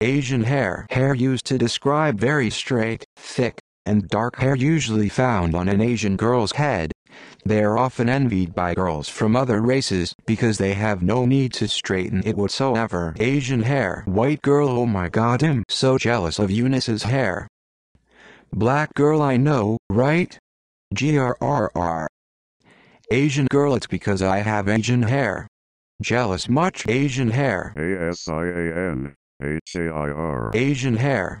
Asian hair. Hair used to describe very straight, thick, and dark hair usually found on an Asian girl's head. They are often envied by girls from other races because they have no need to straighten it whatsoever. Asian hair. White girl oh my god I'm so jealous of Eunice's hair. Black girl I know, right? GRRR. Asian girl it's because I have Asian hair. Jealous much Asian hair. A S I A N H A I R. Asian hair.